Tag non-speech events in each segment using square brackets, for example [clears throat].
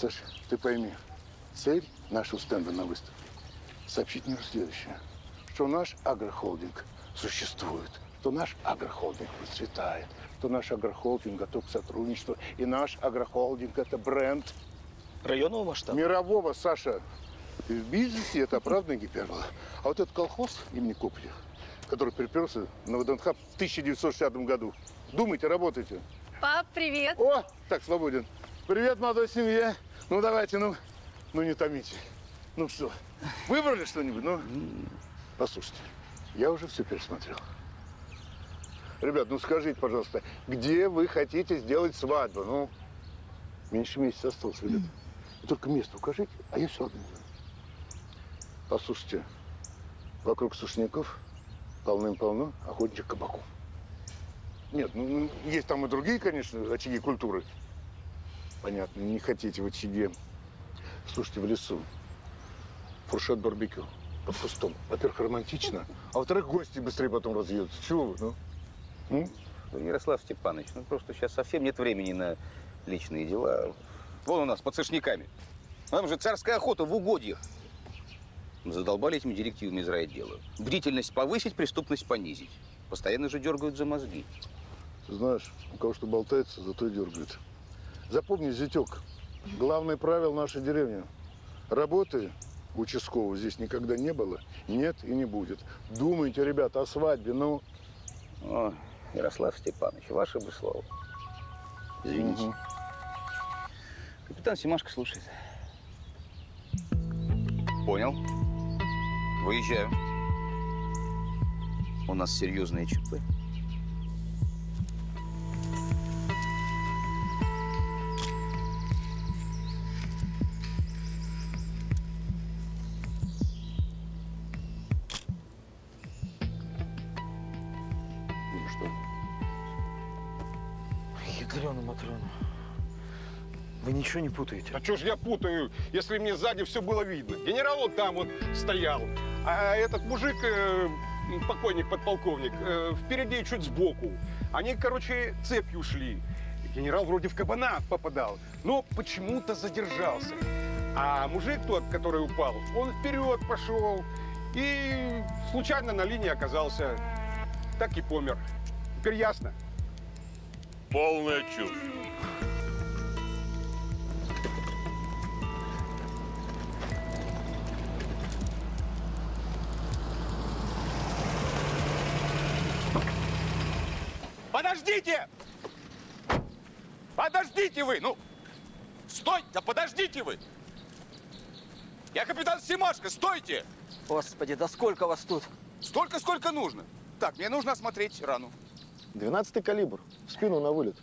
Саша, ты пойми, цель нашего стенда на выставке – сообщить миру следующее, что наш агрохолдинг существует, что наш агрохолдинг процветает, что наш агрохолдинг готов к сотрудничеству, и наш агрохолдинг – это бренд Районного масштаба? мирового, Саша. И в бизнесе это оправданная гипербола. А вот этот колхоз имени Копля, который приперся на ВДНХ в 1960 году, думайте, работайте. Пап, привет. О, так, свободен. Привет, молодой семье. Ну, давайте, ну, ну не томите. Ну что, выбрали что-нибудь? Ну, послушайте, я уже все пересмотрел. Ребят, ну скажите, пожалуйста, где вы хотите сделать свадьбу? Ну, меньше месяца осталось, ребят. Только место укажите, а я все организую. Послушайте, вокруг сушняков полным-полно охотничьих кабаков. Нет, ну, ну, есть там и другие, конечно, очаги культуры. Понятно, не хотите в очаге. Слушайте, в лесу. Фуршет барбекю. Под кустом. Во-первых, романтично, а во-вторых, гости быстрее потом разъедутся. Чего вы, ну? М? Ну, Ярослав Степанович, ну просто сейчас совсем нет времени на личные дела. Вон у нас под сошняками. Там же царская охота в угодьях. Задолбали этими директивами из райотдела. Бдительность повысить, преступность понизить. Постоянно же дергают за мозги. Ты знаешь, у кого что болтается, зато и дергают. Запомни, зятек, главное правило нашей деревни. Работы участкового здесь никогда не было, нет и не будет. Думайте, ребята, о свадьбе, ну... О, Ярослав Степанович, ваше бы слово. Извините. Мгм. Капитан Симашко слушает. Понял. Выезжаю. У нас серьезные ЧП. Ничего не путаете? А что ж я путаю, если мне сзади все было видно? Генерал вот там вот стоял, а этот мужик, э, покойник подполковник, э, впереди чуть сбоку. Они, короче, цепью шли. Генерал вроде в кабана попадал, но почему-то задержался. А мужик тот, который упал, он вперед пошел и случайно на линии оказался. Так и помер. Теперь ясно? Полная чушь. Подождите вы! Ну, стой! Да подождите вы! Я капитан Симашко, стойте! Господи, да сколько вас тут? Столько, сколько нужно. Так, мне нужно осмотреть рану. 12 калибр. В спину на вылет.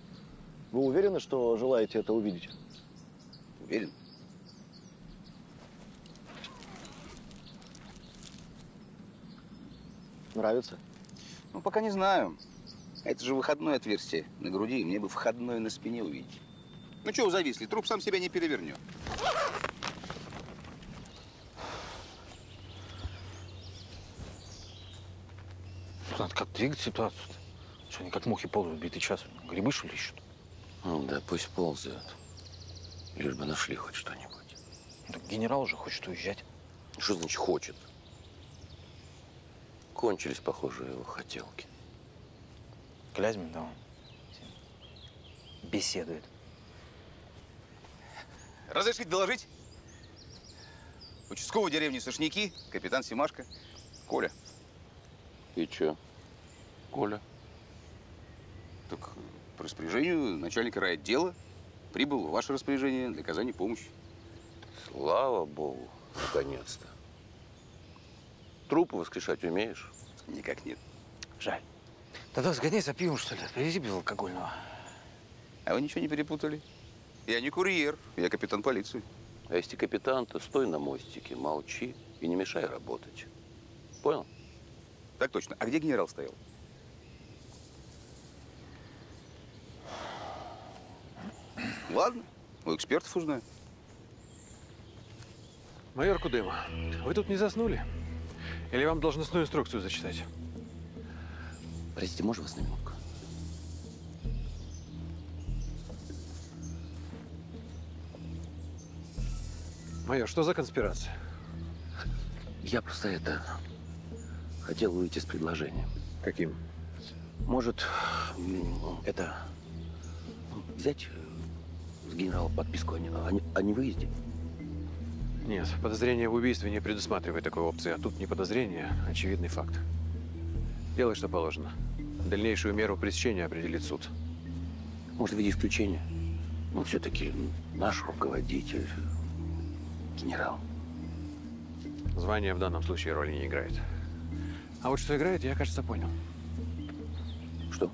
Вы уверены, что желаете это увидеть? Уверен? Нравится? Ну, пока не знаю. Это же выходное отверстие на груди, мне бы входное на спине увидеть. Ну, чего вы зависли? Труп сам себя не перевернет. Надо как двигать ситуацию-то? Что они как мухи ползают битый час? Грибы, что ли, ищут? Ну, да пусть ползают. Лишь бы нашли хоть что-нибудь. Так генерал уже хочет уезжать. Что значит хочет? Кончились, похоже, его хотелки. Клязьмин, да, он беседует. Разрешить доложить? Участковый деревни Сошняки, капитан Симашко, Коля. И чё? Коля? Так по распоряжению начальника райотдела прибыл в ваше распоряжение для оказания помощи. Слава богу, наконец-то. Трупы воскрешать умеешь? Никак нет. Жаль. Тогда сгоняй за пивом, что ли, привези безалкогольного. А вы ничего не перепутали? Я не курьер, я капитан полиции. А если капитан, то стой на мостике, молчи и не мешай работать. Понял? Так точно. А где генерал стоял? Ладно, у экспертов узнаю. Майор Кудыма, вы тут не заснули? Или вам должностную инструкцию зачитать? Простите, можно вас на минутку? Майор, что за конспирация? Я просто это... Хотел выйти с предложением. Каким? Может, это... Взять э, с генерала подписку о, не- о о невыезде? Нет, подозрение в убийстве не предусматривает такой опции. А тут не подозрение, а очевидный факт. Делай, что положено. Дальнейшую меру пресечения определит суд. Может, в виде исключения? Ну, все-таки наш руководитель, генерал. Звание в данном случае роли не играет. А вот что играет, я, кажется, понял. Что?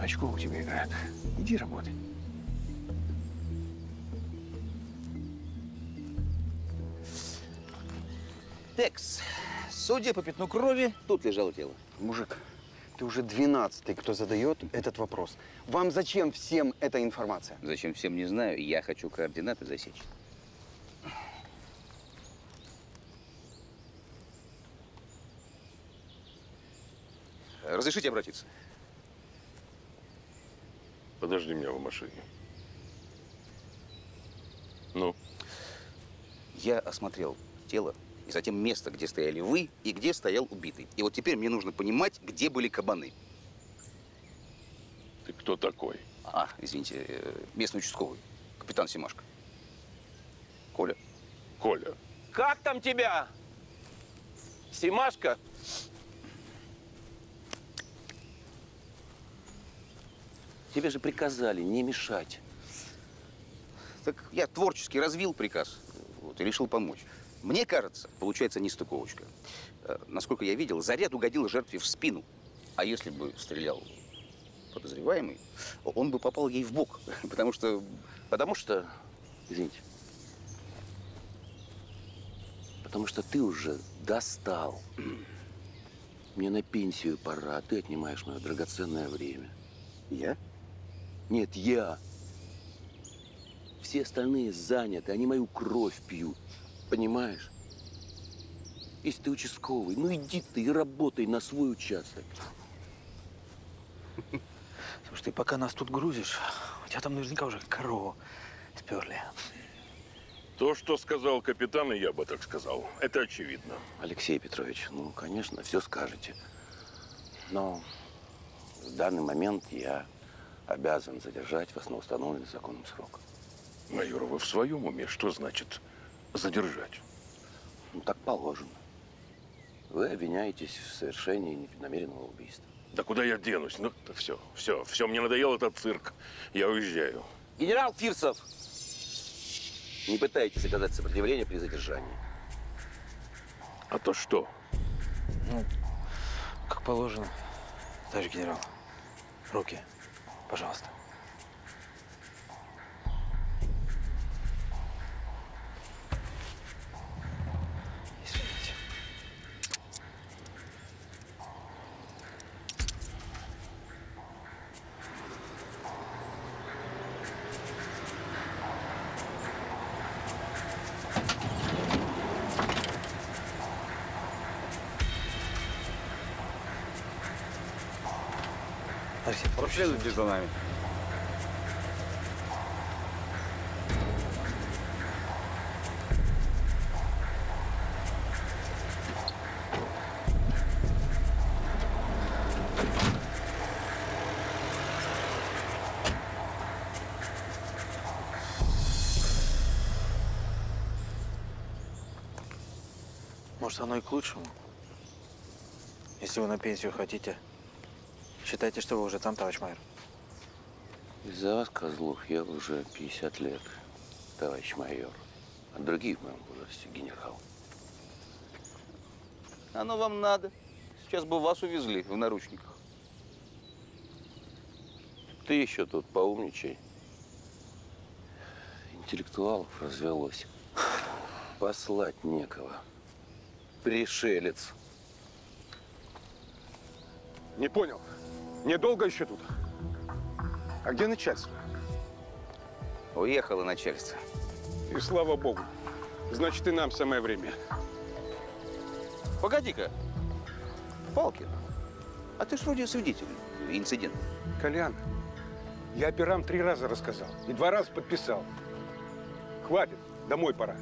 Очко у тебя играет. Иди работай. Текс. Судя по пятну крови, тут лежало тело. Мужик, ты уже двенадцатый, кто задает этот вопрос. Вам зачем всем эта информация? Зачем всем не знаю, я хочу координаты засечь. Разрешите обратиться? Подожди меня в машине. Ну, Я осмотрел тело и затем место, где стояли вы и где стоял убитый. И вот теперь мне нужно понимать, где были кабаны. ты кто такой? А, извините, э, местный участковый, капитан Симашко. Коля. Коля. Как там тебя? Симашка? Тебе же приказали не мешать. Так я творчески развил приказ вот, и решил помочь. Мне кажется, получается нестыковочка. Э, Насколько я видел, заряд угодил жертве в спину. А если бы стрелял подозреваемый, он бы попал ей в бок. [laughs] Потому что... Потому что, извините, потому что ты уже достал. Мне на пенсию пора, а ты отнимаешь мое драгоценное время. Я? Нет, я. Все остальные заняты, они мою кровь пьют. Понимаешь? Если ты участковый, ну иди ты и работай на свой участок. Слушай, ты пока нас тут грузишь, у тебя там наверняка уже корову сперли. То, что сказал капитан, и я бы так сказал, это очевидно. Алексей Петрович, ну, конечно, все скажете. Но в данный момент я обязан задержать вас на установленный законом срок. Майор, вы в своем уме? Что значит задержать? Ну, так положено. Вы обвиняетесь в совершении непреднамеренного убийства. Да куда я денусь? Ну, все, все, все, мне надоел этот цирк. Я уезжаю. Генерал Фирсов! Не пытайтесь оказать сопротивление при задержании. А то что? Ну, как положено. Товарищ генерал, руки, пожалуйста. Извините. Алексей, Следуйте за нами. Может, оно и к лучшему. Если вы на пенсию хотите, считайте, что вы уже там, товарищ майор. Из-за вас, козлов, я уже 50 лет, товарищ майор. А другие в моем возрасте генерал. Оно вам надо. Сейчас бы вас увезли в наручниках. Ты еще тут поумничай. Интеллектуалов развелось. Послать некого. Пришелец. Не понял. Недолго еще тут? А где начальство? Уехало начальство. И слава богу. Значит, и нам самое время. Погоди-ка, Палкин, а ты ж вроде свидетель инцидента. Колян, я операм три раза рассказал и два раза подписал. Хватит, домой пора.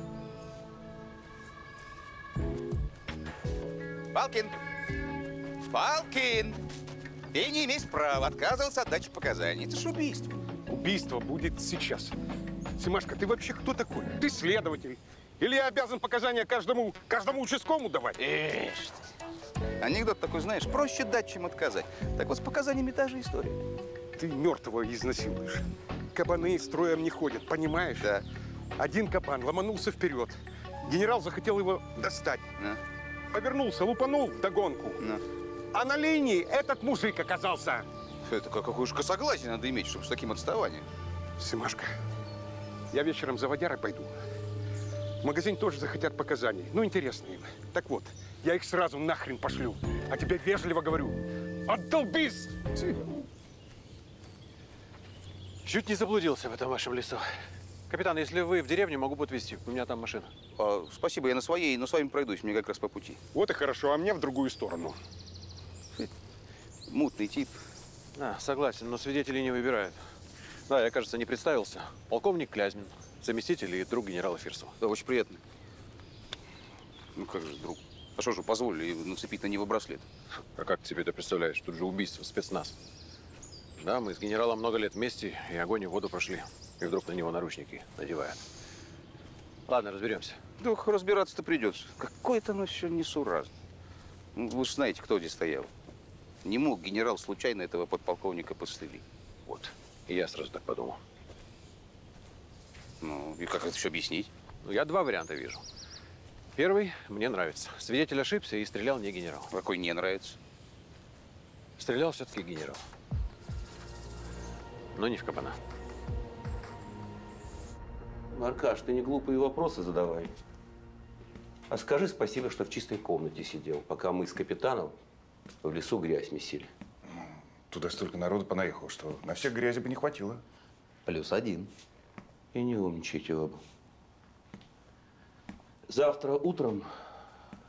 Палкин! Палкин! Ты не имеешь права отказываться от дачи показаний. Это ж убийство. Убийство будет сейчас. Симашка, ты вообще кто такой? Ты следователь. Или я обязан показания каждому, каждому участковому давать? Ишь ты. Анекдот такой, знаешь, проще дать, чем отказать. Так вот, с показаниями та же история. Ты мертвого изнасилуешь. Кабаны строем не ходят, понимаешь? Да. Один кабан ломанулся вперед. Генерал захотел его достать. Да. Повернулся, лупанул вдогонку. Да. А на линии этот мужик оказался. Это как- какое уж косогласие надо иметь, чтобы с таким отставанием. Симашка, я вечером за водярой пойду. В магазин тоже захотят показаний. Ну, интересно им. Так вот, я их сразу нахрен пошлю. А тебе вежливо говорю. Отдолбись! Чуть не заблудился в этом вашем лесу. Капитан, если вы в деревню, могу подвезти. У меня там машина. А, спасибо, я на своей, но с вами пройдусь, мне как раз по пути. Вот и хорошо, а мне в другую сторону. Мутный тип. А, согласен, но свидетелей не выбирают. Да, я, кажется, не представился. Полковник Клязьмин, заместитель и друг генерала Фирсова. Да, очень приятно. Ну как же, друг? А что же, позволили нацепить на него браслет? А как ты себе это представляешь? Тут же убийство, спецназ. Да, мы с генералом много лет вместе, и огонь и воду прошли. И вдруг на него наручники надевают. Ладно, разберемся. Да, разбираться-то придется. Какой-то оно все несуразно. Вы же знаете, кто здесь стоял. Не мог генерал случайно этого подполковника пострелить. Вот. И я сразу так подумал. Ну, и как это все объяснить? Ну, я два варианта вижу. Первый мне нравится. Свидетель ошибся и стрелял не генерал. Какой не нравится? Стрелял все-таки генерал. Но не в кабана. Аркаш, ты не глупые вопросы задавай. А скажи спасибо, что в чистой комнате сидел, пока мы с капитаном в лесу грязь месили. Туда столько народу понаехало, что на всех грязи бы не хватило. Плюс один. И не умничайте оба. Завтра утром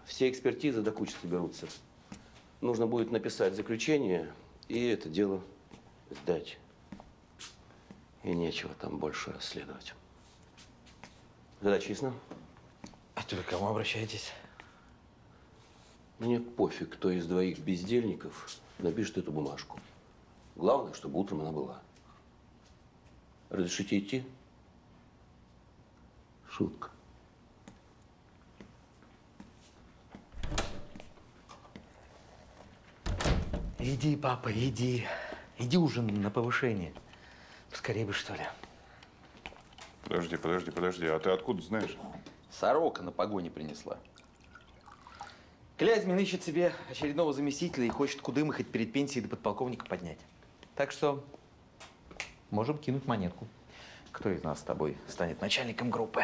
все экспертизы до кучи соберутся. Нужно будет написать заключение и это дело сдать. И нечего там больше расследовать. Задача ясна? А то вы к кому обращаетесь? Мне пофиг, кто из двоих бездельников напишет эту бумажку. Главное, чтобы утром она была. Разрешите идти? Шутка. Иди, папа, иди. Иди уже на повышение. Скорее бы, что ли. Подожди, подожди, подожди. А ты откуда знаешь? Сорока на погоне принесла. Клязьмин ищет себе очередного заместителя и хочет кудым хоть перед пенсией до подполковника поднять. Так что можем кинуть монетку. Кто из нас с тобой станет начальником группы?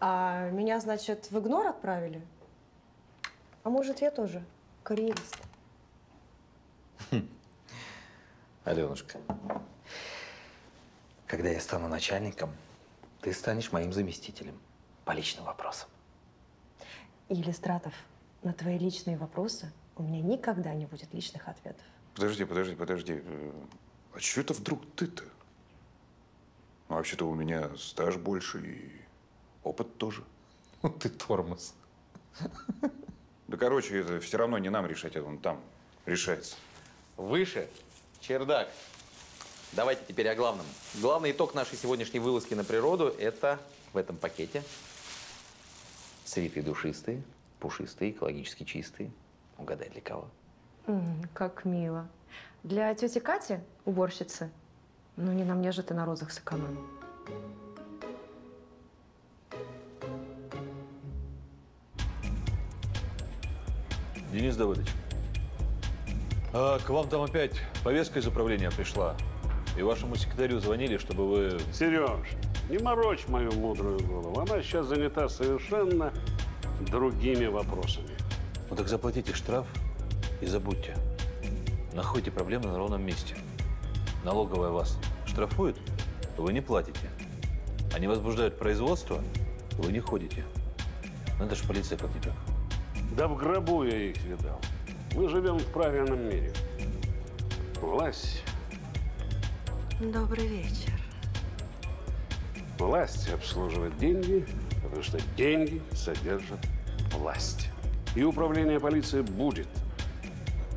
А меня, значит, в игнор отправили? А может, я тоже карьерист? [laughs] Аленушка, когда я стану начальником, ты станешь моим заместителем по личным вопросам. Елистратов, на твои личные вопросы у меня никогда не будет личных ответов. Подожди, подожди, подожди. Э, А что это вдруг ты-то? Ну, вообще-то у меня стаж больше и опыт тоже. Ты тормоз. Да, короче, это все равно не нам решать, это он там решается. Выше чердак. Давайте теперь о главном. Главный итог нашей сегодняшней вылазки на природу – это в этом пакете. Цветы душистые, пушистые, экологически чистые. Угадай, для кого? М, как мило. Для тети Кати, уборщицы, ну не на мне же ты на розах сэкономил. Денис Давыдович, а к вам там опять повестка из управления пришла. И вашему секретарю звонили, чтобы вы... Сереж, не морочь мою мудрую голову. Она сейчас занята совершенно другими вопросами. Ну так заплатите штраф и забудьте. Находите проблемы на ровном месте. Налоговая вас штрафует, вы не платите. Они возбуждают производство, вы не ходите. Надо же полиция как-никак. Да в гробу я их видал. Мы живем в правильном мире. Власть, Добрый вечер. власть обслуживает деньги, потому что деньги содержат власть. И управление полиции будет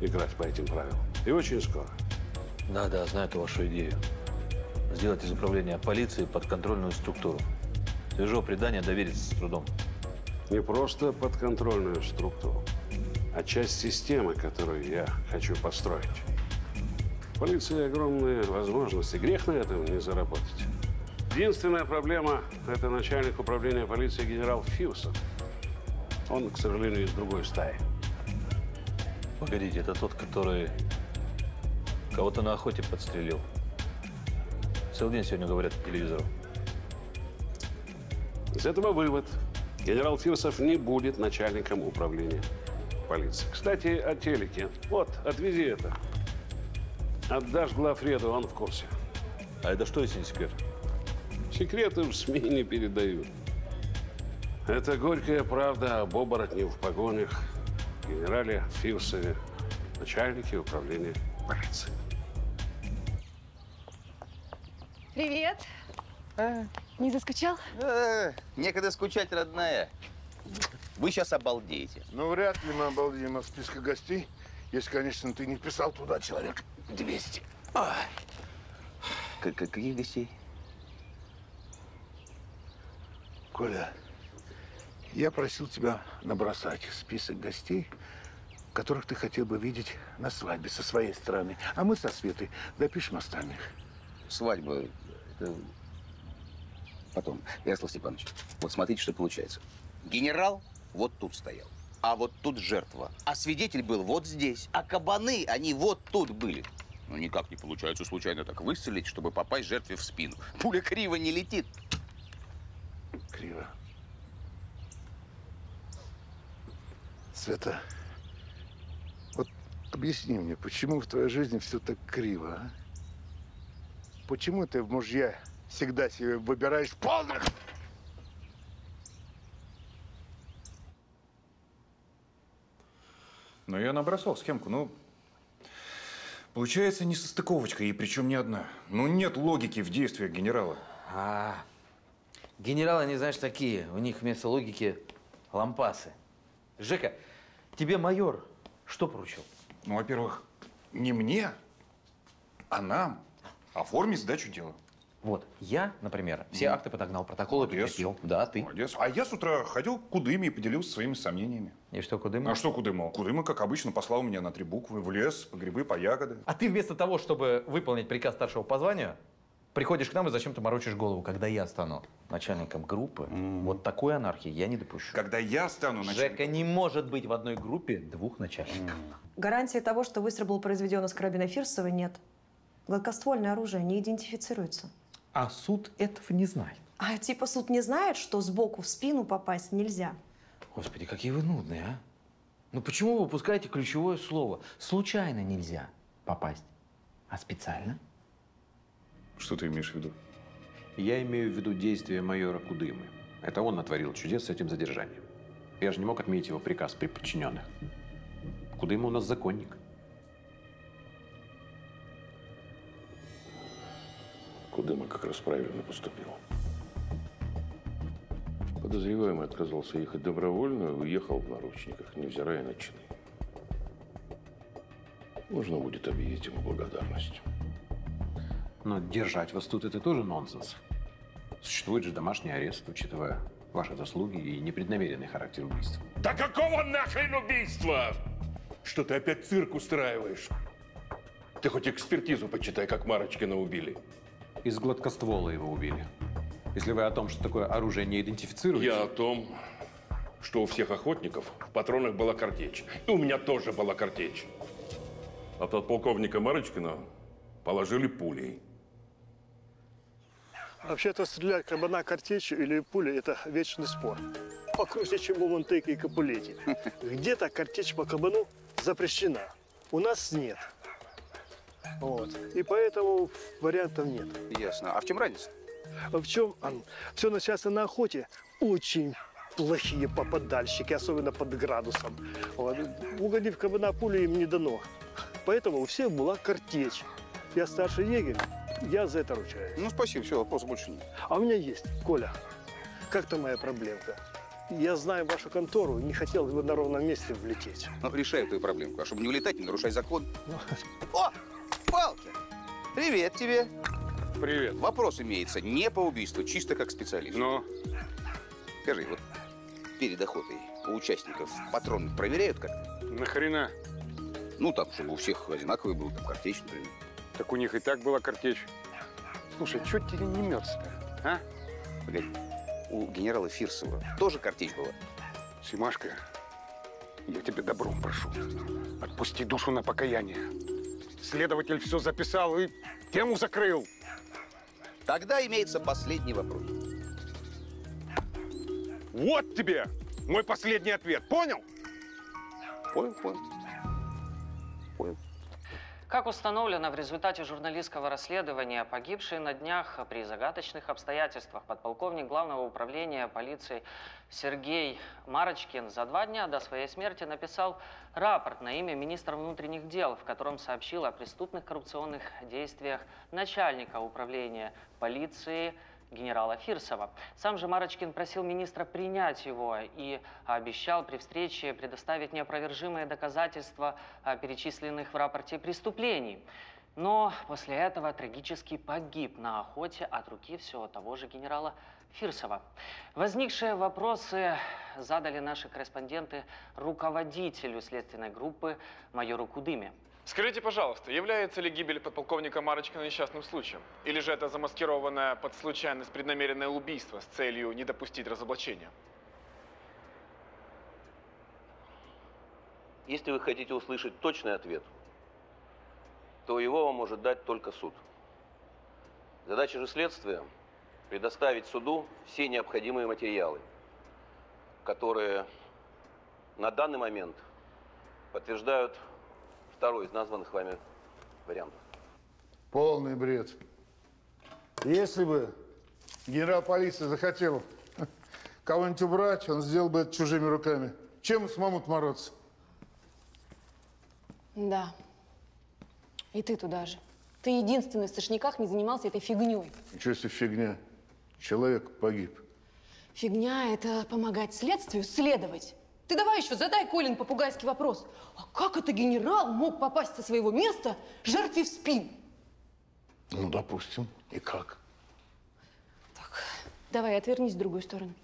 играть по этим правилам. И очень скоро. Да, да, знаю эту вашу идею. Сделать из управления полиции подконтрольную структуру. Свежего предания довериться с трудом. Не просто подконтрольную структуру, а часть системы, которую я хочу построить. В полиции огромные возможности. Грех на этом не заработать. Единственная проблема – это начальник управления полиции генерал Фьюсон. Он, к сожалению, из другой стаи. Погодите, это тот, который кого-то на охоте подстрелил. Целый день сегодня говорят по телевизору. Из этого вывод. Генерал Фирсов не будет начальником управления полиции. Кстати, о телеке. Вот, отвези это. Отдашь главреду, он в курсе. А это что, если не секрет? Секреты в СМИ не передают. Это горькая правда об оборотне в погонях, генерале Фирсове, начальнике управления полиции. Привет. не заскучал? Э, некогда скучать, родная. Вы сейчас обалдеете. Ну, вряд ли мы обалдеем от списка гостей, если, конечно, ты не писал туда человек 200. К- к- Каких гостей? Коля, я просил тебя набросать список гостей, которых ты хотел бы видеть на свадьбе со своей стороны. А мы со Светой допишем остальных. Свадьба. Это потом. Ярослав Степанович, вот смотрите, что получается. Генерал вот тут стоял, а вот тут жертва. А свидетель был вот здесь. А кабаны, они вот тут были. Ну, никак не получается случайно так выстрелить, чтобы попасть жертве в спину. Пуля криво не летит. Криво. Света, вот объясни мне, почему в твоей жизни все так криво, а? Почему ты в мужья всегда себе выбираешь полных? Но я набросал схемку, ну... Получается несостыковочка, и причем не одна. Ну, нет логики в действиях генерала. А, генералы, они, знаешь, такие. У них вместо логики лампасы. Жека, тебе майор что поручил? Ну, во-первых, не мне, а нам. Оформить сдачу дела. Вот, я, например, все акты подогнал, протоколы прикрепил. Да, ты. Молодец. А я с утра ходил к Кудыме и поделился своими сомнениями. И что, Кудыма? А что Кудыма? Кудыма, как обычно, послал меня на три буквы в лес, по грибы, по ягоды. А ты вместо того, чтобы выполнить приказ старшего по званию, приходишь к нам и зачем-то морочишь голову, когда я стану начальником группы. Вот такой анархии я не допущу. Когда я стану начальником... Жека, не может быть в одной группе двух начальников. Гарантии того, что выстрел был произведен из карабина Фирсова, нет. Гладкоствольное оружие не идентифицируется. А суд этого не знает. А типа суд не знает, что сбоку в спину попасть нельзя. Господи, какие вы нудные, а? Ну почему вы упускаете ключевое слово? Случайно нельзя попасть, а специально? Что ты имеешь в виду? Я имею в виду действия майора Кудымы. Это он натворил чудес с этим задержанием. Я же не мог отменить его приказ при подчиненных. Кудыма у нас законник. Кудыма как раз правильно поступил. Подозреваемый отказался ехать добровольно и уехал в наручниках, невзирая на чины. Нужно будет объявить ему благодарность. Но держать вас тут – это тоже нонсенс. Существует же домашний арест, учитывая ваши заслуги и непреднамеренный характер убийства. Да какого нахрен убийства? Что ты опять цирк устраиваешь? Ты хоть экспертизу почитай, как Марочкина убили. Из гладкоствола его убили. Если вы о том, что такое оружие не идентифицируете… Я о том, что у всех охотников в патронах была картечь. И у меня тоже была картечь. А подполковника Марочкина положили пулей. Вообще-то стрелять кабана картечью или пулей – это вечный спор. Покруче, чем у Монтейка и Капулетти. Где-то картечь по кабану запрещена. У нас нет. Вот. И поэтому вариантов нет. Ясно. А в чем разница? В чем? Все начаться на охоте. Очень плохие попадальщики, особенно под градусом. Вот. Угодив кабана пулю им не дано. Поэтому у всех была картечь. Я старший егерь, я за это ручаюсь. Ну, спасибо, все, вопросов больше нет. А у меня есть, Коля, как то моя проблемка? Я знаю вашу контору, не хотел бы на ровном месте влететь. Ну, решай твою проблемку. А чтобы не улетать, не нарушай закон. О, Палки! Привет тебе. Привет. Вопрос имеется не по убийству, чисто как специалист. Но? Скажи, вот перед охотой у участников патроны проверяют как-то? Нахрена? Ну, там, чтобы у всех одинаковый был, там, картечь, например. Так у них и так была картечь. Слушай, что тебе не мерз-то, а? Погоди, у генерала Фирсова тоже картечь была? Симашка, я тебя добром прошу. Отпусти душу на покаяние. Следователь все записал и тему закрыл. Тогда имеется последний вопрос. Вот тебе мой последний ответ. Понял, понял. Понял. Как установлено в результате журналистского расследования, погибший на днях при загадочных обстоятельствах. Подполковник Главного управления полиции Сергей Марочкин за два дня до своей смерти написал рапорт на имя министра внутренних дел, в котором сообщил о преступных коррупционных действиях начальника управления полиции генерала Фирсова. Сам же Марочкин просил министра принять его и обещал при встрече предоставить неопровержимые доказательства о перечисленных в рапорте преступлений. Но после этого трагически погиб на охоте от руки все того же генерала Фирсова. Возникшие вопросы задали наши корреспонденты руководителю следственной группы майору Кудыме. Скажите, пожалуйста, является ли гибель подполковника Марочкина несчастным случаем? Или же это замаскированное под случайность преднамеренное убийство с целью не допустить разоблачения? Если вы хотите услышать точный ответ, то его вам может дать только суд. Задача же следствия – предоставить суду все необходимые материалы, которые на данный момент подтверждают второй из названных вами вариантов. Полный бред. Если бы генерал полиции захотел кого-нибудь убрать, он сделал бы это чужими руками. Чем самому мороться? Да. И ты туда же. Ты единственный в Сошниках не занимался этой фигней. Ничего себе фигня. Человек погиб. Фигня – это помогать следствию следовать. Ты давай еще задай Колин попугайский вопрос. А как это генерал мог попасть со своего места жертве в спину? Ну, допустим. И как? Давай, отвернись в другую сторону.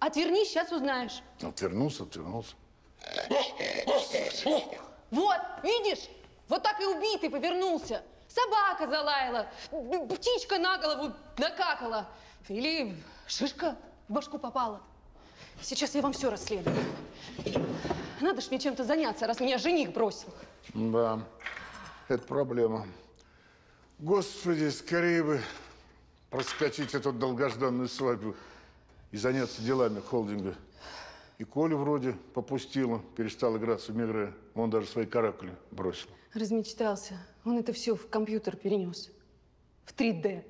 Отвернись, сейчас узнаешь. Отвернулся, отвернулся. Вот, видишь? Вот так и убитый повернулся. Собака залаяла, птичка на голову накакала. Или шишка в башку попала. Сейчас я вам все расследую. Надо ж мне чем-то заняться, раз меня жених бросил. Да, это проблема. Господи, скорее бы проскочить эту долгожданную свадьбу и заняться делами холдинга. И Колю вроде попустила, перестал играться в мигре. Он даже свои каракули бросил. Размечтался. Он это все в компьютер перенес. В 3D.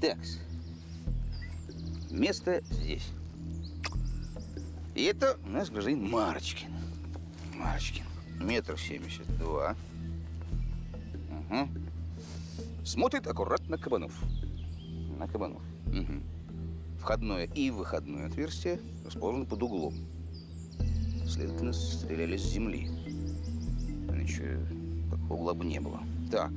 Так. Место здесь. И это у нас гражданин Марочкин. Марочкин. Метр семьдесят два. Угу. Смотрит аккуратно кабанов. На кабанов. Угу. Входное и выходное отверстие расположены под углом. Следовательно, стреляли с земли. Иначе такого угла бы не было. Так.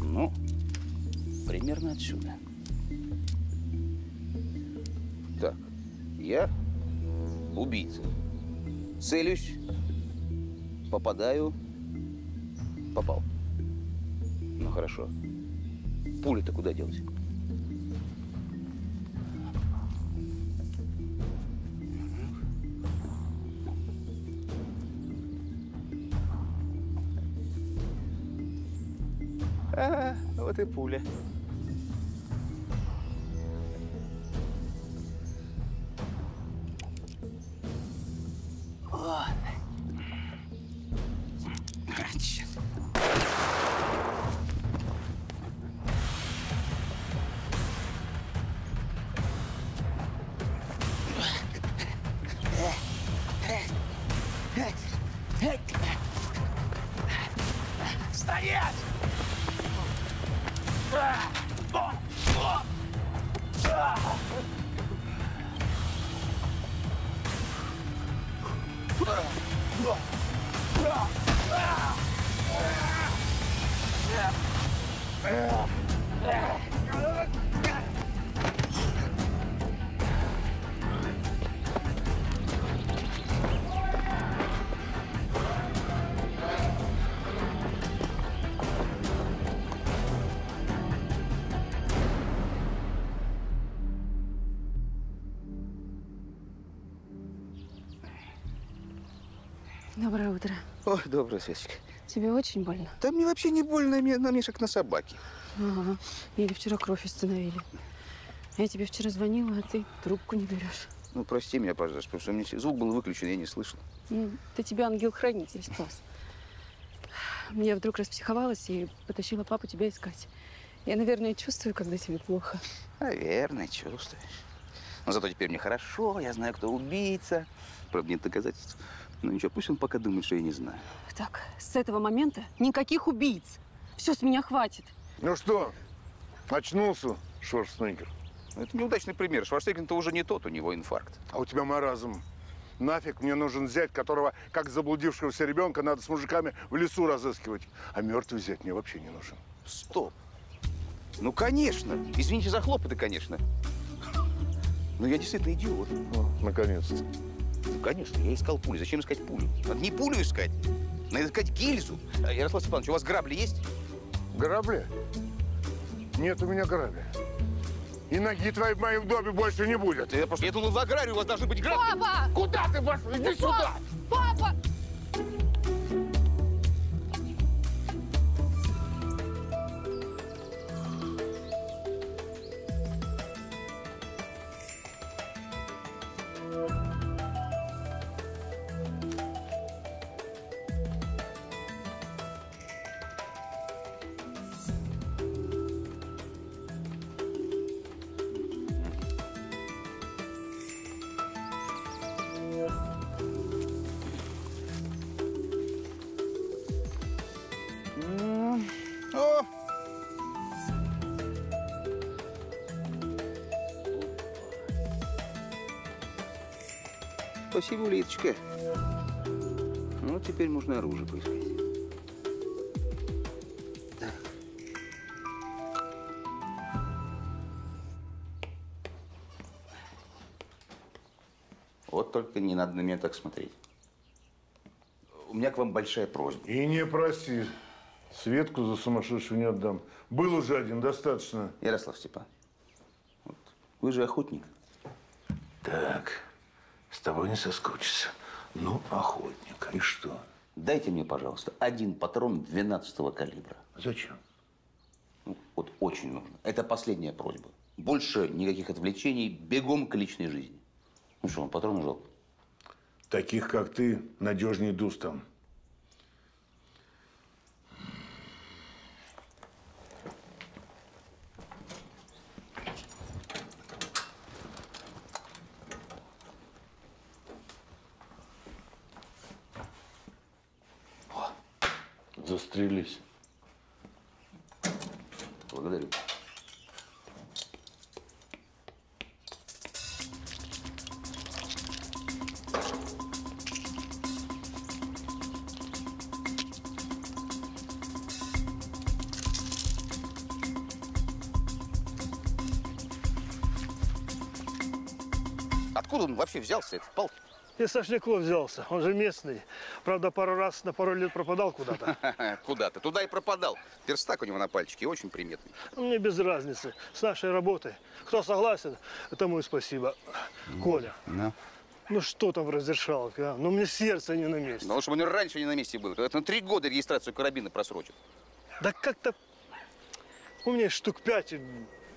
Ну, примерно отсюда. Так, я убийца. Целюсь, попадаю, попал. Ну хорошо. Пули-то куда делать? А, вот Доброе утро. Ой, доброе, Светочка. Тебе очень больно? Да мне вообще не больно, мне, на мне как на собаке. Ага. Или вчера кровь установили. Я тебе вчера звонила, а ты трубку не берешь. Ну, прости меня, пожалуйста, потому что у меня звук был выключен, я не слышал. Ну, Ты тебя ангел-хранитель спас. Я вдруг распсиховалась и потащила папу тебя искать. Я, наверное, чувствую, когда тебе плохо. Наверное, чувствуешь. Но зато теперь мне хорошо, я знаю, кто убийца. Правда, нет доказательств. Но ничего, пусть он пока думает, что я не знаю. Так, с этого момента никаких убийц. Все, с меня хватит. Ну что, очнулся, Шварценеггер? Ну, Это неудачный пример. Шварценеггер-то уже не тот, у него инфаркт. А у тебя маразм. Нафиг мне нужен взять, которого, как заблудившегося ребенка, надо с мужиками в лесу разыскивать. А мертвый взять мне вообще не нужен. Стоп. Ну, конечно. Извините за хлопоты, конечно. Но я действительно идиот. Наконец-то. Ну, конечно, я искал пулю. Зачем искать пулю? Надо не пулю искать. Надо искать гильзу. А, Ярослав Степанович, у вас грабли есть? Грабли? Нет у меня грабли. И ноги твоей в моем доме больше не будет. Я просто... Я думал, в аграрии у вас должны быть грабли. Папа! Куда ты пошел? Иди сюда! Спасибо, Литочка. Ну, теперь можно оружие поискать. Вот только не надо на меня так смотреть. У меня к вам большая просьба. И не проси. Светку за сумасшедшую не отдам. Был уже один, достаточно. Ярослав Степан, вот вы же охотник. Так, тобой не соскучишься. Ну, охотник, и что? Дайте мне, пожалуйста, один патрон 12 калибра. Зачем? Ну, вот очень нужно. Это последняя просьба. Больше никаких отвлечений, бегом к личной жизни. Ну что, вам патроны жалко? Таких, как ты, надежнее Дустам. Застрелись. Вообще взялся, этот палки? И Сашняков взялся, он же местный. Правда, пару раз на пару лет пропадал куда-то. [laughs] Куда-то. Туда и пропадал. Перстак у него на пальчике очень приметный. Ну, Мне без разницы. С нашей работой. Кто согласен, тому и спасибо. Коля, Да. ну что там в разрешалке, а? Ну, мне сердце не на месте. Ну, лучше бы он раньше не на месте был. Это на три года регистрацию карабина просрочил. Да как-то... У меня штук пять,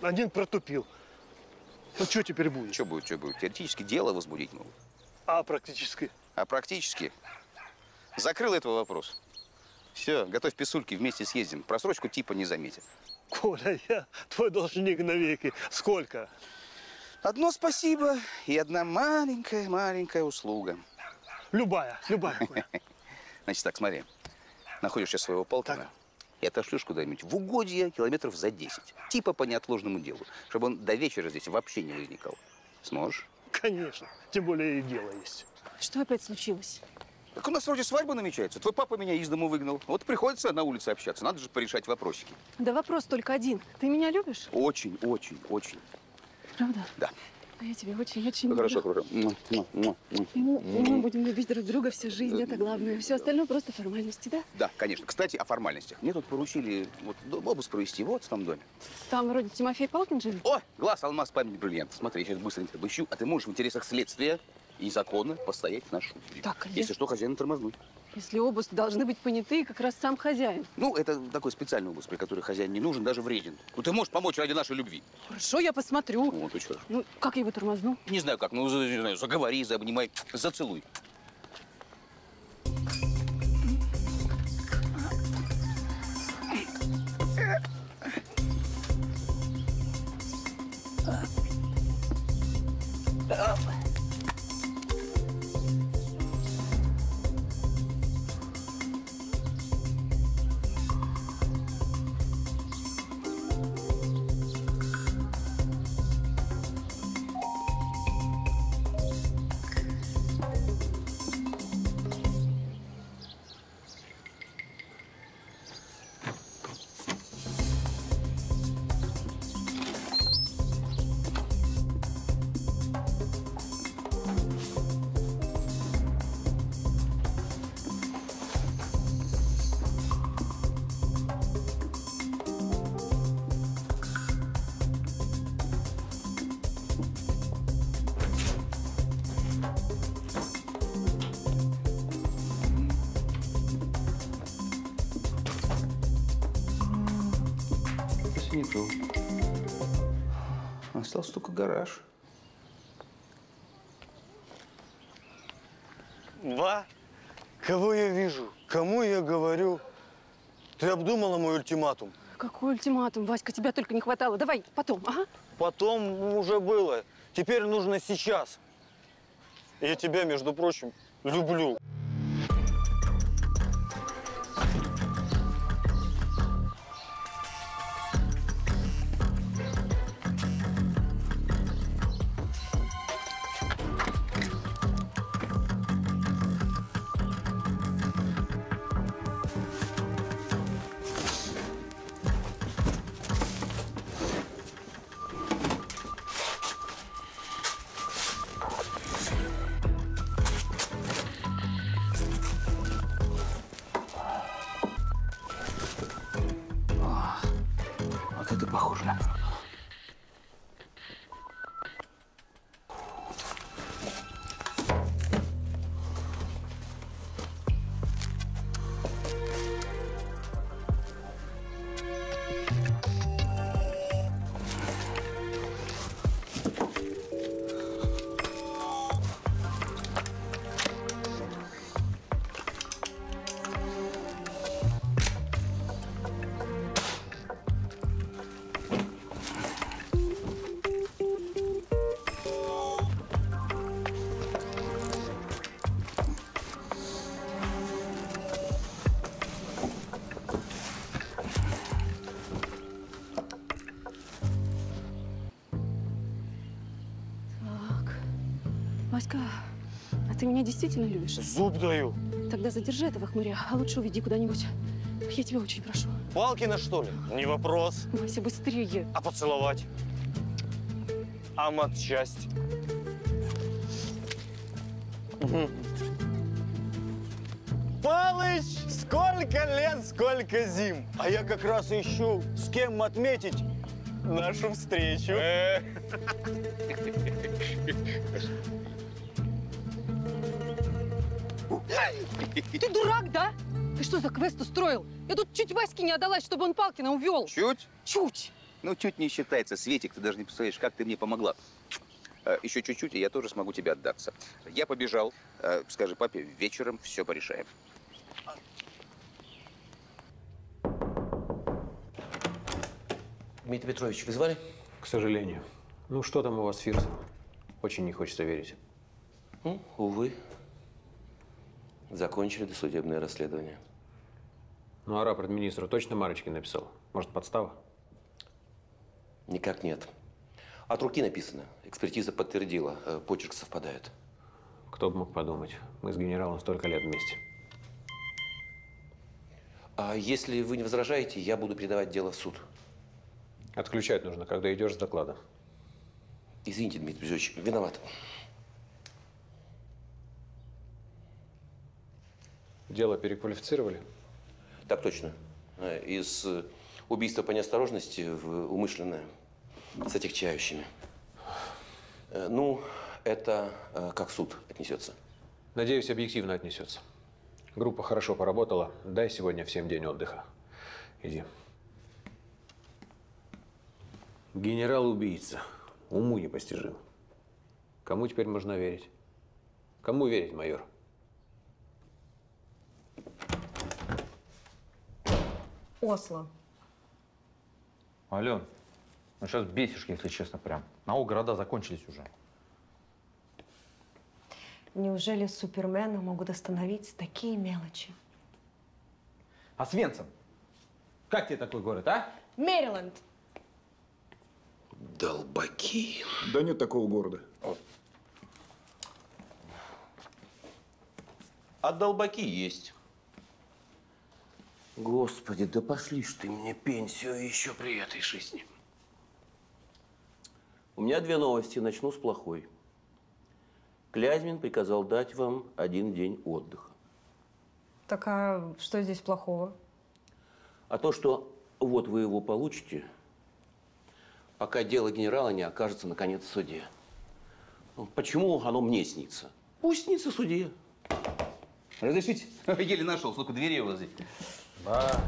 один протупил. Ну, что теперь будет? Что будет, что будет? Теоретически дело возбудить могут. А практически? А практически закрыл этого вопрос. Все, готовь писульки, вместе съездим. Просрочку типа не заметит. Коля, я [laughs] твой должник навеки. Сколько? Одно спасибо и одна маленькая-маленькая услуга. Любая, любая, Коля. [laughs] Значит так, смотри. Находишь сейчас своего Полкина и отошлешь куда-нибудь в угодье километров за 10. Типа по неотложному делу. Чтобы он до вечера здесь вообще не возникал. Сможешь? Конечно. Тем более и дело есть. Что опять случилось? Так у нас вроде свадьба намечается. Твой папа меня из дому выгнал. Вот приходится на улице общаться. Надо же порешать вопросики. Да вопрос только один. Ты меня любишь? Очень, очень, очень. Правда? Да. А я тебя очень-очень Ну, хорошо, люблю. хорошо. Муа, муа. И мы, и мы будем любить друг друга всю жизнь, это главное. Все остальное просто формальности, да? Да, конечно. Кстати, о формальностях. Мне тут поручили вот обыск провести вот в том доме. Там вроде Тимофей Палкин живет. О, глаз, алмаз, память, бриллиант. Смотри, я сейчас быстренько обыщу. А ты можешь в интересах следствия и закона постоять на шум. Так, а Если что, хозяина тормознуть. Если обыск должны быть поняты, как раз сам хозяин. Ну, это такой специальный обыск, при который хозяин не нужен, даже вреден. Ну, ты можешь помочь ради нашей любви. Хорошо, я посмотрю. Вот, очень хорошо. Ну, как я его тормозну? Не знаю как, ну, не знаю, заговори, заобнимай, зацелуй. Это Остался только гараж. Ба, кого я вижу? Кому я говорю? Ты обдумала мой ультиматум? Какой ультиматум, Васька, тебя только не хватало. Давай потом, ага? Потом уже было. Теперь нужно сейчас. Я тебя, между прочим, люблю. Васька, а ты меня действительно любишь? Зуб даю. Тогда задержи этого хмыря, а лучше уведи куда-нибудь. Я тебя очень прошу. Палкина, что ли? Не вопрос. Вася, быстрее. А поцеловать? А матчасть? Палыч, сколько лет, сколько зим. А я как раз ищу, с кем отметить нашу встречу. [laughs] Ты дурак, да? Ты что за квест устроил? Я тут чуть Ваське не отдалась, чтобы он Палкина увел. Чуть? Чуть. Ну, чуть не считается. Светик, ты даже не представляешь, как ты мне помогла. Э, Еще чуть-чуть, и я тоже смогу тебе отдаться. Я побежал. Э, Скажи папе, вечером все порешаем. Дмитрий Петрович, вы звали? К сожалению. Ну, что там у вас, Фирс? Очень не хочется верить. Ну, увы. Закончили досудебное расследование. Ну, а рапорт министру точно Марочкин написал? Может, подстава? Никак нет. От руки написано. Экспертиза подтвердила. э, Почерк совпадает. Кто бы мог подумать. Мы с генералом столько лет вместе. А если вы не возражаете, я буду передавать дело в суд. Отключать нужно, когда идешь с доклада. Извините, Дмитрий Петрович, виноват. Дело переквалифицировали? Так точно. Из э, убийства по неосторожности в умышленное с отягчающими. Э, Ну, это э, как суд отнесется. Надеюсь, объективно отнесется. Группа хорошо поработала. Дай сегодня всем день отдыха. Иди. Генерал-убийца. Уму непостижим. Кому теперь можно верить? Кому верить, майор? Осло. Ален, ну сейчас бесишь, если честно, прям. Наук города закончились уже. Неужели Супермена могут остановить такие мелочи? А Свенцем? Как тебе такой город, а? Мэриленд. Долбаки. Да нет такого города. А долбаки есть. Господи, да пошли ж ты мне пенсию еще при этой жизни. У меня две новости. Начну с плохой. Клязьмин приказал дать вам один день отдыха. Так а что здесь плохого? А то, что вот вы его получите, пока дело генерала не окажется наконец в суде. Ну, Почему оно мне снится? Пусть снится судье. Разрешите? [laughs] Еле нашел, сколько дверей у вас здесь. Да,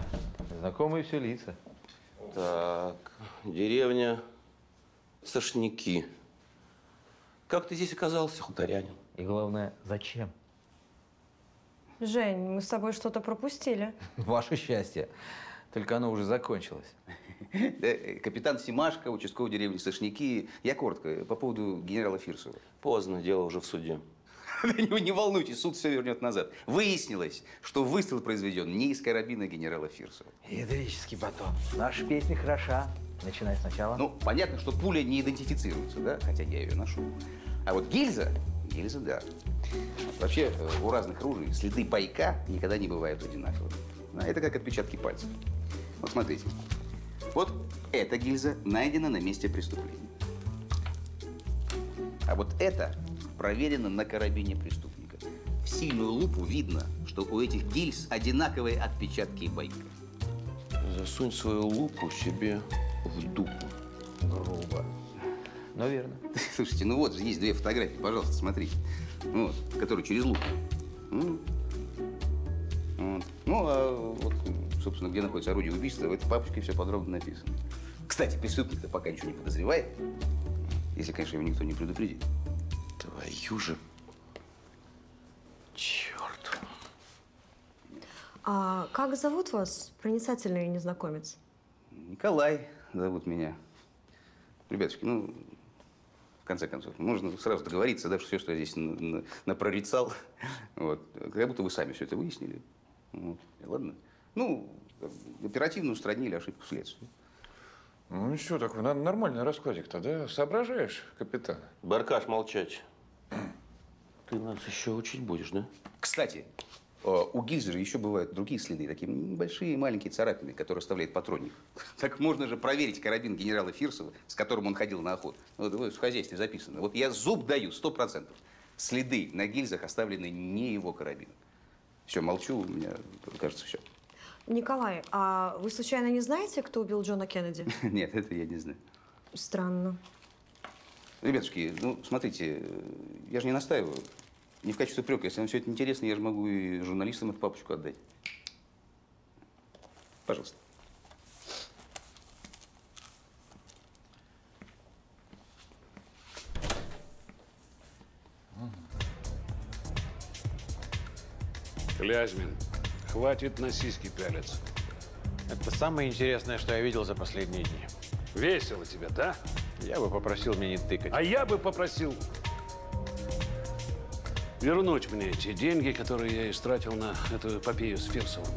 знакомые все лица. Так, деревня Сошники. Как ты здесь оказался, хуторянин? И главное, зачем? Жень, мы с тобой что-то пропустили. [laughs] Ваше счастье. Только оно уже закончилось. Э, Капитан Симашко, участковый деревни Сошники. Я коротко, по поводу генерала Фирсова. Поздно, дело уже в суде. [laughs] Не, не волнуйтесь, суд все вернет назад. Выяснилось, что выстрел произведен не из карабина генерала Фирсова. Ядрический батон. Наша песня хороша. Начинай сначала. Ну, понятно, что пуля не идентифицируется, да, хотя я ее ношу. А вот гильза, гильза, да. Вообще, э, у разных ружей следы пайка никогда не бывают одинаковыми. А Это как отпечатки пальцев. Вот смотрите. Вот эта гильза найдена на месте преступления. А вот это проверено на карабине преступника. В сильную лупу видно, что у этих гильз одинаковые отпечатки байка. Засунь свою лупу себе в дупу. Грубо. Но верно. [laughs] Слушайте, ну вот же есть две фотографии, пожалуйста, смотрите. Вот, которые через лупу. М. Вот. Ну, а вот, собственно, где находится орудие убийства, в этой папочке все подробно написано. Кстати, преступник-то пока ничего не подозревает. Если, конечно, его никто не предупредит. Твою же. Черт. А как зовут вас, проницательный незнакомец? Николай зовут меня. Ребятушки, ну, в конце концов, можно сразу договориться, да, что все, что я здесь на- на- напрорицал, вот, как будто вы сами все это выяснили. Вот, ладно. Ну, оперативно устранили ошибку следствия. Ну ничего, такой на- нормальный раскладик-то, да? Соображаешь, капитан? Баркаш, молчать. Ты нас еще учить будешь, да? Кстати, э, у гильзы же еще бывают другие следы, такие небольшие маленькие царапины, которые оставляет патронник. [laughs] Так можно же проверить карабин генерала Фирсова, с которым он ходил на охоту. Вот вот в хозяйстве записано. Вот я зуб даю, сто процентов. Следы на гильзах оставлены не его карабином. Все, молчу, у меня, кажется, все. Николай, а вы случайно не знаете, кто убил Джона Кеннеди? [laughs] Нет, это я не знаю. Странно. Ребятушки, ну, смотрите, я же не настаиваю. Не в качестве упрека. Если вам все это интересно, я же могу и журналистам эту папочку отдать. Пожалуйста. Клязьмин, хватит на сиськи пялиться. Это самое интересное, что я видел за последние дни. Весело тебе, да? Я бы попросил мне не тыкать. А я бы попросил вернуть мне те деньги, которые я истратил на эту эпопею с Фирсовым.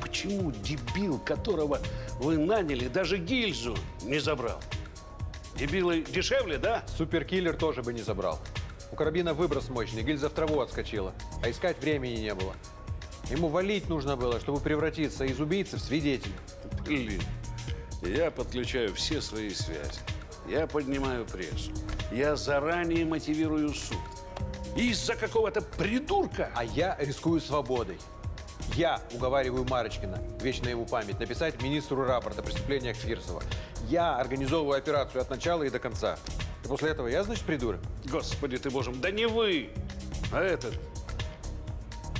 Почему дебил, которого вы наняли, даже гильзу не забрал? Дебилы дешевле, да? Суперкиллер тоже бы не забрал. У карабина выброс мощный, гильза в траву отскочила. А искать времени не было. Ему валить нужно было, чтобы превратиться из убийцы в свидетеля. Блин, я подключаю все свои связи. Я поднимаю прессу. Я заранее мотивирую суд. Из-за какого-то придурка. А я рискую свободой. Я уговариваю Марочкина, вечная его память, написать министру рапорт о преступлениях Фирсова. Я организовываю операцию от начала и до конца. И после этого я, значит, придурок? Господи ты, боже мой, да не вы, а этот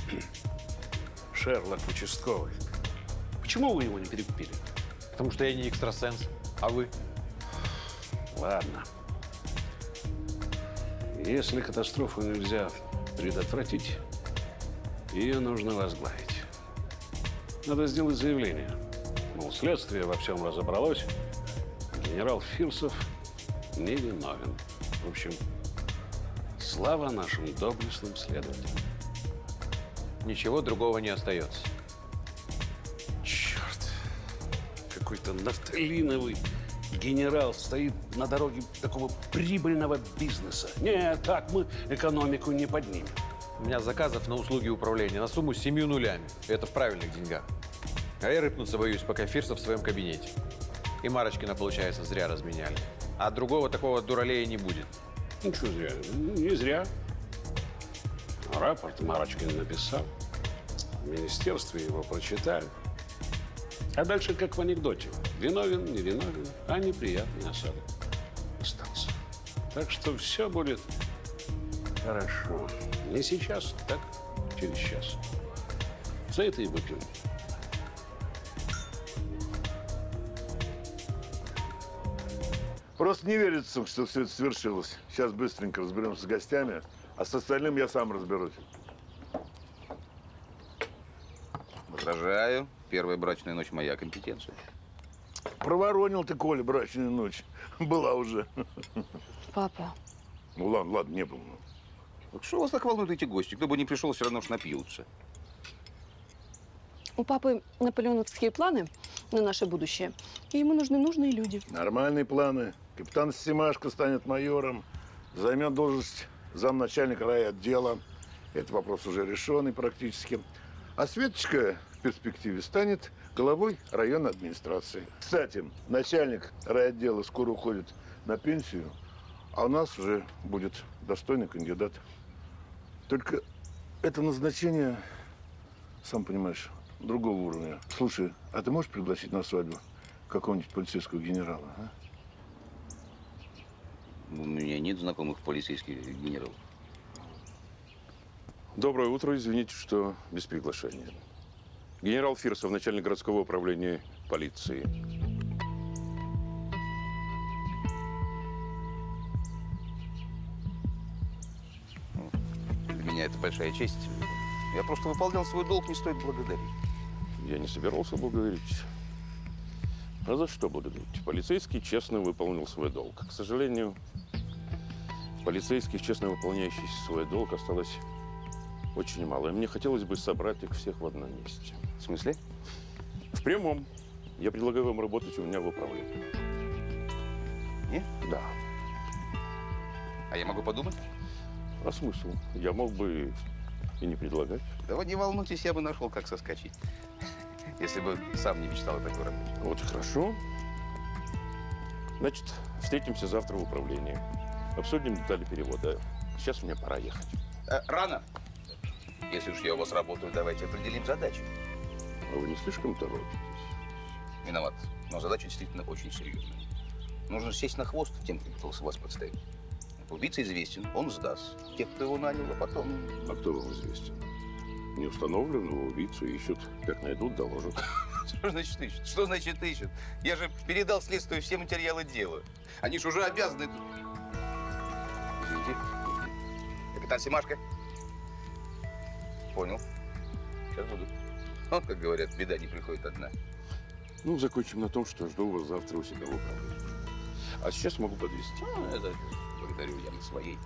[clears throat] Шерлок участковый. Почему вы его не перекупили? Потому что я не экстрасенс. А вы? Ладно. Если катастрофу нельзя предотвратить, ее нужно возглавить. Надо сделать заявление. Мол, следствие во всем разобралось. Генерал Фирсов невиновен. В общем, слава нашим доблестным следователям. Ничего другого не остается. Черт. Какой-то нафталиновый генерал стоит на дороге такого прибыльного бизнеса. Нет, так мы экономику не поднимем. У меня заказов на услуги управления на сумму с семью нулями. Это в правильных деньгах. А я рыпнуться боюсь, пока Фирсов в своем кабинете. И Марочкина, получается, зря разменяли. А другого такого дуралея не будет. Ничего зря. Не зря. Рапорт Марочкин написал. В министерстве его прочитали. А дальше как в анекдоте. Виновен, не виновен, а неприятный осадок остался. Так что все будет хорошо. Не сейчас, так через час. За это и выпьем. Просто не верится, что все это свершилось. Сейчас быстренько разберемся с гостями, а с остальным я сам разберусь. Возражаю. Первая брачная ночь моя компетенция. Проворонил ты, Коля, брачную ночь. Была уже. Папа, Ну ладно, ладно, не было. Так что вас так волнуют эти гости? Кто бы не пришел, все равно ж напьются. у папы наполеоновские планы на наше будущее, и ему нужны нужные люди. Нормальные планы. Капитан Симашко станет майором, займет должность замначальника райотдела. Этот вопрос уже решенный практически. А Светочка в перспективе станет главой районной администрации. Кстати, начальник райотдела скоро уходит на пенсию, а у нас уже будет достойный кандидат. Только это назначение, сам понимаешь, другого уровня. Слушай, а ты можешь пригласить на свадьбу какого-нибудь полицейского генерала, а? Ну, У меня нет знакомых полицейских генералов. Доброе утро. Извините, что без приглашения. Генерал Фирсов, начальник городского управления полиции. Для меня это большая честь. Я просто выполнял свой долг, не стоит благодарить. Я не собирался благодарить. А за что благодарить? Полицейский честно выполнил свой долг. К сожалению, полицейских, честно выполняющих свой долг, осталось очень мало. И мне хотелось бы собрать их всех в одном месте. В смысле? В прямом. Я предлагаю вам работать у меня в управлении. Не? Да. А я могу подумать? А смысл? Я мог бы и не предлагать. Да вы не волнуйтесь, я бы нашел, как соскочить. Если бы сам не мечтал о такой работе. Вот хорошо. Значит, встретимся завтра в управлении. Обсудим детали перевода. Сейчас мне пора ехать. Э, рано. Если уж я у вас работаю, давайте определим задачу. Вы не слишком торопитесь? Виноват. Но задача действительно очень серьезная. Нужно сесть на хвост тем, кто пытался вас подставить. Убийца известен, он сдаст. Тех, кто его нанял, а потом... А кто вам известен? Неустановленного убийцу ищут. Как найдут, доложат. [laughs] Что значит ищут? Что значит ищут? Я же передал следствию все материалы дела. Они же уже обязаны... Извините. Капитан Симашко. Понял. Сейчас буду. Вот, как говорят, беда не приходит одна. Ну, закончим на том, что жду вас завтра у себя в управлении. А сейчас могу подвезти. А, это благодарю я на своей.